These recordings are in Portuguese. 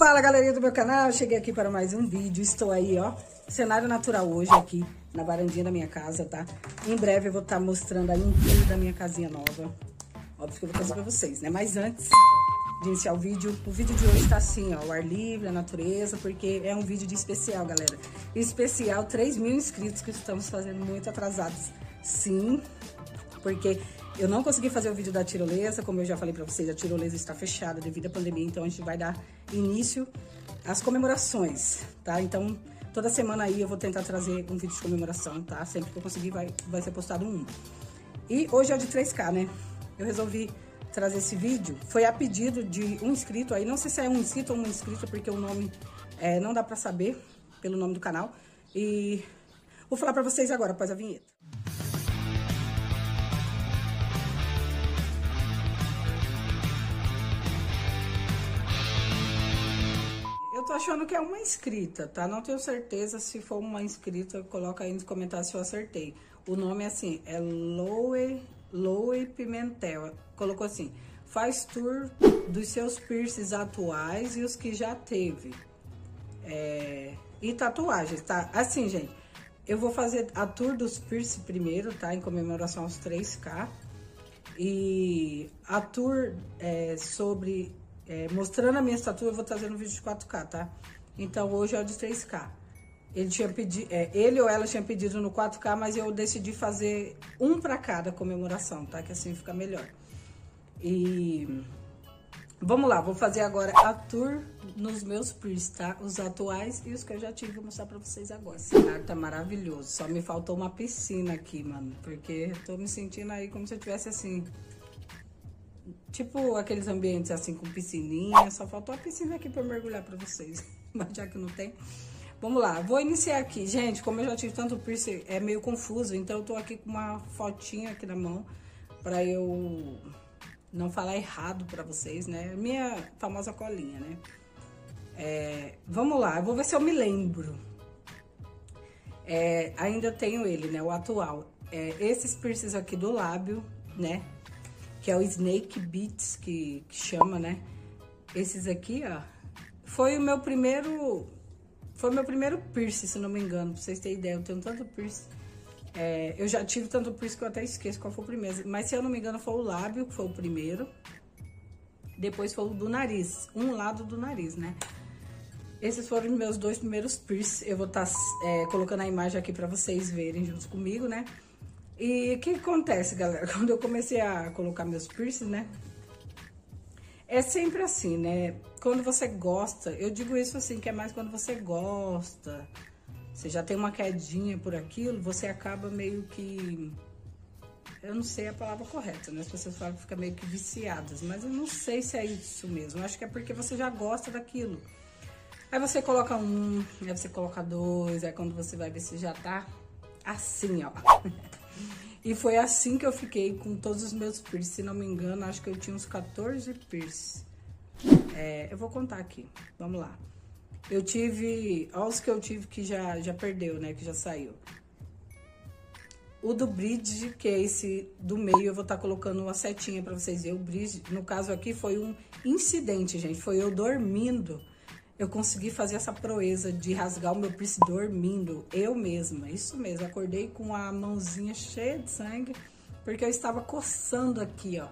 Fala galerinha do meu canal, cheguei aqui para mais um vídeo, estou aí ó, cenário natural hoje aqui na varandinha da minha casa, tá? Em breve eu vou estar tá mostrando um vídeo da minha casinha nova, óbvio que eu vou trazer para vocês, né? Mas antes de iniciar o vídeo, o vídeo de hoje tá assim ó, o ar livre, a natureza, porque é um vídeo de especial galera, especial 3 mil inscritos que estamos fazendo muito atrasados, sim, porque eu não consegui fazer o vídeo da tirolesa, como eu já falei pra vocês, a tirolesa está fechada devido à pandemia, então a gente vai dar início às comemorações, tá? Então, toda semana aí eu vou tentar trazer um vídeo de comemoração, tá? Sempre que eu conseguir vai, vai ser postado um. E hoje é o de 3K, né? Eu resolvi trazer esse vídeo, foi a pedido de um inscrito aí, não sei se é um inscrito ou uma inscrita, porque o nome é, não dá pra saber pelo nome do canal. E vou falar pra vocês agora, após a vinheta. Tô achando que é uma inscrita, tá? Não tenho certeza se for uma inscrita, coloca aí nos comentários se eu acertei. O nome é assim, é Loe, Loe Pimentel. Colocou assim, faz tour dos seus piercings atuais e os que já teve. É, e tatuagens, tá? Assim, gente, eu vou fazer a tour dos piercings primeiro, tá? Em comemoração aos 3K. E a tour é, sobre é, mostrando a minha estatura, eu vou trazer no vídeo de 4K, tá? Então, hoje é o de 3K. Ele, tinha pedido, é, ele ou ela tinha pedido no 4K, mas eu decidi fazer um para cada comemoração, tá? Que assim fica melhor. E vamos lá, vou fazer agora a tour nos meus piercings, tá? Os atuais e os que eu já tive, vou mostrar pra vocês agora. Esse cenário tá maravilhoso, só me faltou uma piscina aqui, mano. Porque tô me sentindo aí como se eu tivesse assim Tipo aqueles ambientes assim com piscininha. Só faltou a piscina aqui pra mergulhar pra vocês. Mas já que não tem. Vamos lá, vou iniciar aqui. Gente, como eu já tive tanto piercing, é meio confuso. Então eu tô aqui com uma fotinha aqui na mão. Pra eu não falar errado pra vocês, né? Minha famosa colinha, né? É, vamos lá, eu vou ver se eu me lembro. É, ainda tenho ele, né? O atual. É, esses piercings aqui do lábio, né? Que é o Snake Beats, que, que chama, né? Esses aqui, ó, foi o meu primeiro, foi meu primeiro piercing, se não me engano, pra vocês terem ideia, eu tenho tanto piercing. É, eu já tive tanto piercing que eu até esqueço qual foi o primeiro, mas se eu não me engano foi o lábio, que foi o primeiro. Depois foi o do nariz, um lado do nariz, né? Esses foram meus dois primeiros piercing. Eu vou estar tá, é, colocando a imagem aqui pra vocês verem junto comigo, né? E o que acontece, galera? Quando eu comecei a colocar meus piercings, né? É sempre assim, né? Quando você gosta, eu digo isso assim, que é mais quando você gosta, você já tem uma quedinha por aquilo, você acaba meio que... Eu não sei a palavra correta, né? As pessoas falam que fica meio que viciadas, mas eu não sei se é isso mesmo. Eu acho que é porque você já gosta daquilo. Aí você coloca um, aí você coloca dois, aí quando você vai ver se já tá assim, ó. E foi assim que eu fiquei com todos os meus piercing. Se não me engano, acho que eu tinha uns 14 piercing. É, eu vou contar aqui. Vamos lá. Eu tive... Olha os que eu tive que já, já perdeu, né? Que já saiu. O do bridge, que é esse do meio, eu vou estar tá colocando uma setinha pra vocês verem. O bridge, no caso aqui, foi um incidente, gente. Foi eu dormindo eu consegui fazer essa proeza de rasgar o meu piercing dormindo, eu mesma, isso mesmo, acordei com a mãozinha cheia de sangue, porque eu estava coçando aqui, ó.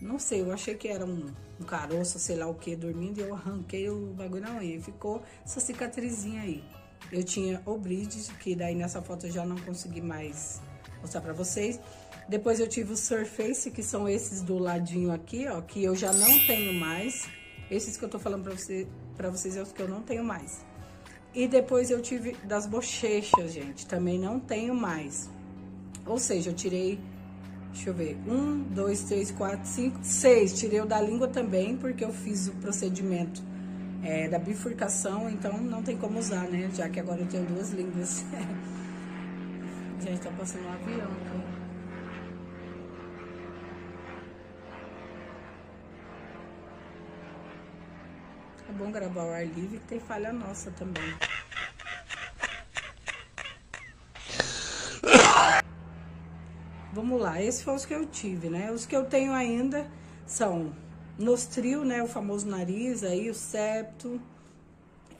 Não sei, eu achei que era um, um caroço, sei lá o que, dormindo, e eu arranquei o bagulho na unha, e ficou essa cicatrizinha aí. Eu tinha o bridge, que daí nessa foto eu já não consegui mais mostrar pra vocês. Depois eu tive o Surface, que são esses do ladinho aqui, ó, que eu já não tenho mais. Esses que eu tô falando pra, você, pra vocês é os que eu não tenho mais. E depois eu tive das bochechas, gente. Também não tenho mais. Ou seja, eu tirei, deixa eu ver, um, dois, três, quatro, cinco, seis. Tirei o da língua também, porque eu fiz o procedimento é, da bifurcação, então não tem como usar, né? Já que agora eu tenho duas línguas. gente, tá passando um avião aqui. bom gravar o ar livre, que tem falha nossa também. Vamos lá, esses foram os que eu tive, né? Os que eu tenho ainda são nostril, né? O famoso nariz aí, o septo.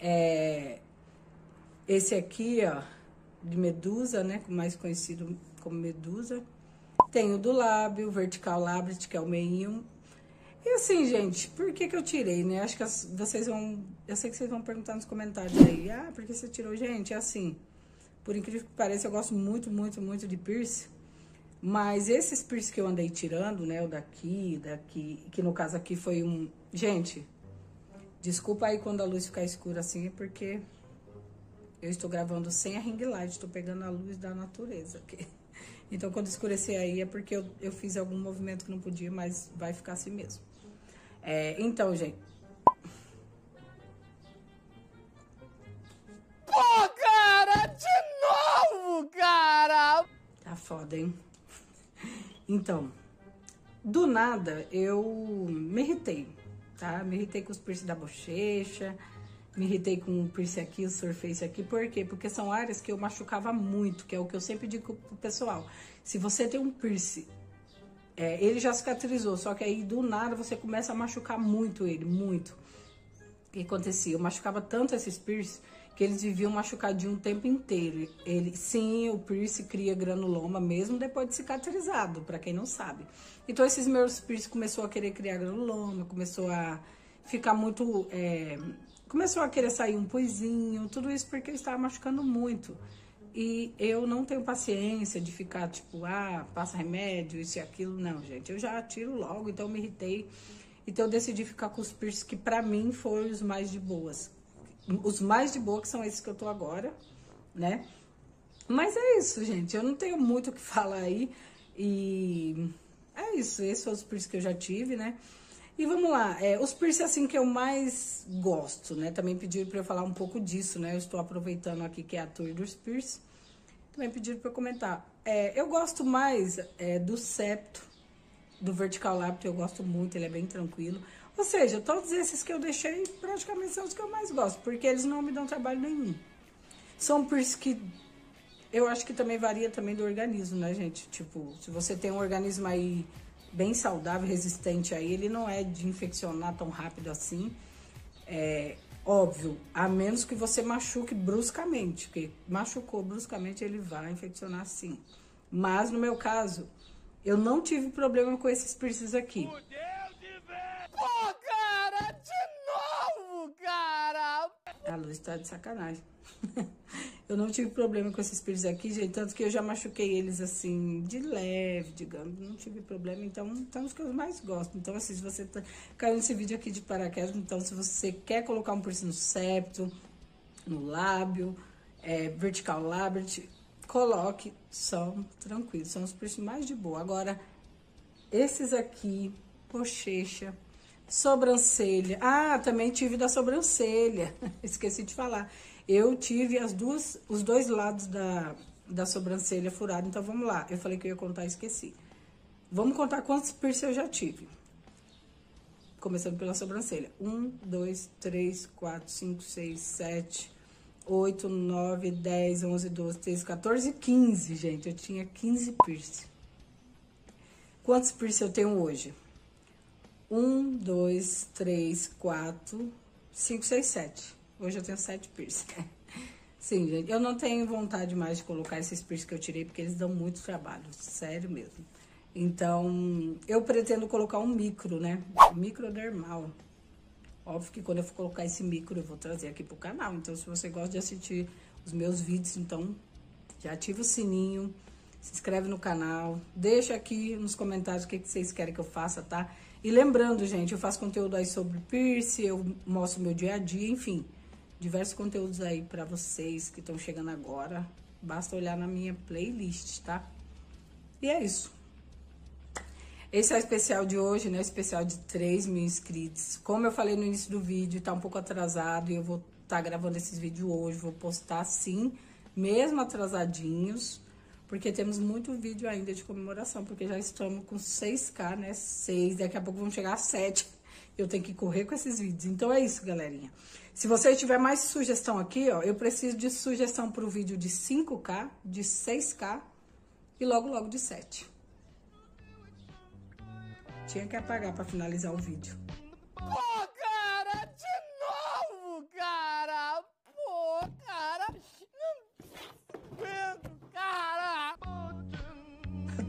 É, esse aqui, ó, de medusa, né? Mais conhecido como medusa. Tem o do lábio, vertical labret, que é o meinho. E assim, gente, por que que eu tirei, né? Acho que vocês vão... Eu sei que vocês vão perguntar nos comentários aí. Ah, por que você tirou? Gente, é assim... Por incrível que pareça, eu gosto muito, muito, muito de piercing. Mas esses piercing que eu andei tirando, né? O daqui, daqui... Que no caso aqui foi um... Gente, desculpa aí quando a luz ficar escura assim, é porque... Eu estou gravando sem a ring light, estou pegando a luz da natureza aqui. Então, quando escurecer aí é porque eu, eu fiz algum movimento que não podia, mas vai ficar assim mesmo. É, então, gente. Pô, cara! De novo, cara! Tá foda, hein? Então, do nada, eu me irritei, tá? Me irritei com os piercing da bochecha me irritei com o piercing aqui, o surface aqui. Por quê? Porque são áreas que eu machucava muito, que é o que eu sempre digo pro pessoal. Se você tem um piercing, é, ele já cicatrizou, só que aí do nada você começa a machucar muito ele, muito. O que acontecia? Eu machucava tanto esses piercing que eles viviam machucadinho o tempo inteiro. Ele, sim, o piercing cria granuloma mesmo depois de cicatrizado, para quem não sabe. Então esses meus piercing começou a querer criar granuloma, começou a ficar muito é, Começou a querer sair um poisinho, tudo isso porque eu estava machucando muito. E eu não tenho paciência de ficar tipo, ah, passa remédio, isso e aquilo. Não, gente, eu já tiro logo, então eu me irritei. Então eu decidi ficar com os piercings que pra mim foram os mais de boas. Os mais de boa que são esses que eu tô agora, né? Mas é isso, gente. Eu não tenho muito o que falar aí. E é isso. Esses são os piercings que eu já tive, né? E vamos lá, é, os piercing assim que eu mais gosto, né? Também pediram para eu falar um pouco disso, né? Eu estou aproveitando aqui que é a tour dos piercing. Também pediram para eu comentar. É, eu gosto mais é, do septo, do vertical lapto, eu gosto muito, ele é bem tranquilo. Ou seja, todos esses que eu deixei praticamente são os que eu mais gosto, porque eles não me dão trabalho nenhum. São piercing que eu acho que também varia também do organismo, né, gente? Tipo, se você tem um organismo aí bem saudável, resistente aí, ele não é de infeccionar tão rápido assim. É óbvio, a menos que você machuque bruscamente, porque machucou bruscamente ele vai infeccionar sim. Mas no meu caso, eu não tive problema com esses piercings aqui. Pô, cara, de novo, cara! A luz tá de sacanagem. eu não tive problema com esses piercings aqui, gente. Tanto que eu já machuquei eles assim, de leve, digamos. Não tive problema. Então, são os que eu mais gosto. Então, assim, se você tá, caiu nesse vídeo aqui de paraquedas, então, se você quer colocar um piercing no septo, no lábio, é, vertical labret, coloque. São tranquilos. São os piercings mais de boa. Agora, esses aqui, bochecha, sobrancelha. Ah, também tive da sobrancelha. Esqueci de falar eu tive as duas, os dois lados da, da sobrancelha furada. Então, vamos lá. Eu falei que eu ia contar, esqueci. Vamos contar quantos piercing eu já tive. Começando pela sobrancelha. Um, dois, três, quatro, cinco, seis, sete, oito, nove, dez, onze, doze, treze, 14, 15, gente. Eu tinha 15 piercing. Quantos piercing eu tenho hoje? Um, dois, três, quatro, cinco, seis, sete. Hoje eu tenho sete piercing. Sim, gente, eu não tenho vontade mais de colocar esses piercing que eu tirei, porque eles dão muito trabalho, sério mesmo. Então, eu pretendo colocar um micro, né? Microdermal. Óbvio que quando eu for colocar esse micro, eu vou trazer aqui pro canal. Então, se você gosta de assistir os meus vídeos, então, já ativa o sininho, se inscreve no canal, deixa aqui nos comentários o que, que vocês querem que eu faça, tá? E lembrando, gente, eu faço conteúdo aí sobre piercing, eu mostro meu dia a dia, enfim diversos conteúdos aí para vocês que estão chegando agora. Basta olhar na minha playlist, tá? E é isso. Esse é o especial de hoje, né? O especial de 3 mil inscritos. Como eu falei no início do vídeo, tá um pouco atrasado e eu vou estar tá gravando esses vídeos hoje. Vou postar sim, mesmo atrasadinhos, porque temos muito vídeo ainda de comemoração, porque já estamos com 6k, né? 6, daqui a pouco vamos chegar a 7 eu tenho que correr com esses vídeos. Então é isso, galerinha. Se você tiver mais sugestão aqui, ó, eu preciso de sugestão para o vídeo de 5K, de 6K e logo logo de 7. Tinha que apagar para finalizar o vídeo.